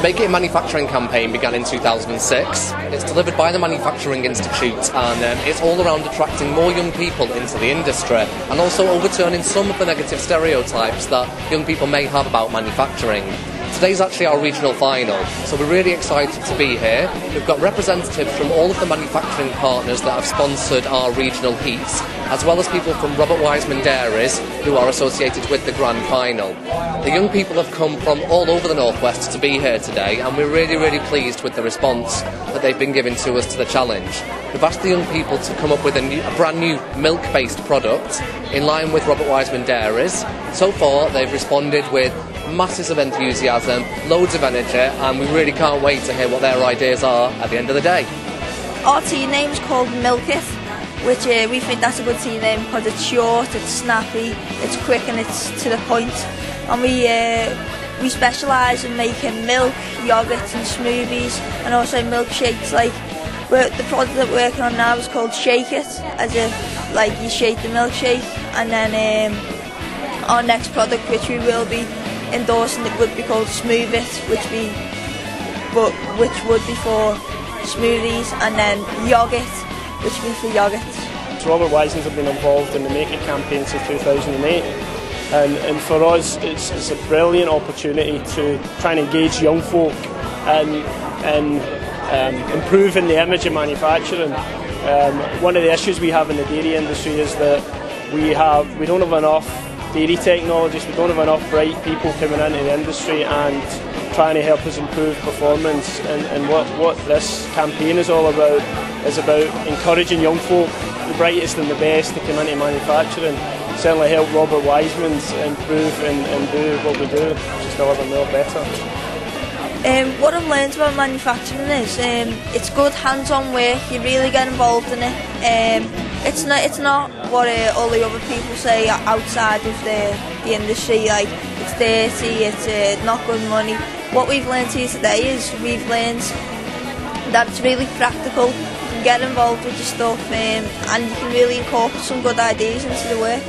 The Make It in Manufacturing campaign began in 2006. It's delivered by the Manufacturing Institute and um, it's all around attracting more young people into the industry and also overturning some of the negative stereotypes that young people may have about manufacturing. Today's actually our regional final, so we're really excited to be here. We've got representatives from all of the manufacturing partners that have sponsored our regional heats, as well as people from Robert Wiseman Dairies who are associated with the grand final. The young people have come from all over the Northwest to be here today, and we're really, really pleased with the response that they've been giving to us to the challenge. We've asked the young people to come up with a, new, a brand new milk based product in line with Robert Wiseman Dairies. So far, they've responded with masses of enthusiasm, loads of energy, and we really can't wait to hear what their ideas are at the end of the day. Our team name's called Milkit, which uh, we think that's a good team name because it's short, it's snappy, it's quick, and it's to the point. And we uh, we specialise in making milk, yogurts, and smoothies, and also milkshakes. Like the product that we're working on now is called Shake It, as if like you shake the milkshake, and then um, our next product, which we will be endorsing it would be called Smooth It, which be but which would be for smoothies, and then yogurt, which would be for yogurt. Robert Wiseman's have been involved in the Make It campaign since 2008. And, and for us, it's, it's a brilliant opportunity to try and engage young folk and, and um, improving the image of manufacturing. Um, one of the issues we have in the dairy industry is that we have we don't have enough dairy technologists. We don't have enough bright people coming into the industry and trying to help us improve performance. And, and what, what this campaign is all about is about encouraging young folk, the brightest and the best, to come into manufacturing. Certainly help Robert Wiseman's improve and, and do what we do, just deliver more better. Um, what I've learned about manufacturing is um, it's good hands-on work. You really get involved in it. Um, it's not it's not what uh, all the other people say outside of the the industry. Like it's dirty, it's uh, not good money. What we've learned here today is we've learned that it's really practical. You can get involved with your stuff, um, and you can really incorporate some good ideas into the work.